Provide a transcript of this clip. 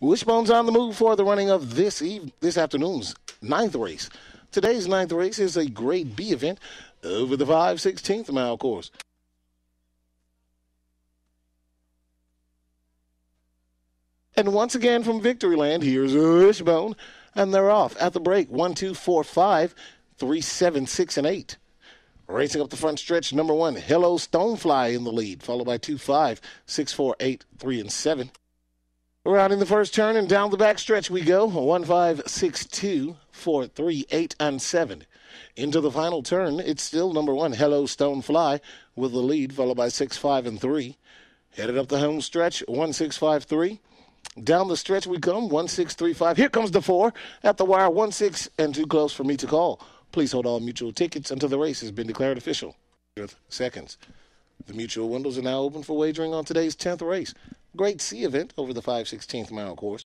Wishbone's on the move for the running of this eve- this afternoon's ninth race. Today's ninth race is a Grade B event over the 5 16th mile course. And once again from Victoryland, here's Wishbone, and they're off at the break. One, two, four, five, three, seven, six, and eight. Racing up the front stretch, number one, Hello Stonefly in the lead, followed by two, five, six, four, eight, three, and seven. Rounding the first turn and down the back stretch we go. One, five, six, two, four, three, eight, and seven. Into the final turn, it's still number one, Hello Stonefly, with the lead, followed by six, five, and three. Headed up the home stretch, one, six, five, three. Down the stretch we come, one, six, three, five. Here comes the four at the wire, one, six, and too close for me to call. Please hold all mutuel tickets until the race has been declared official. Seconds. The mutuel windows are now open for wagering on today's 10th race. Grade C event over the 5 16th mile course.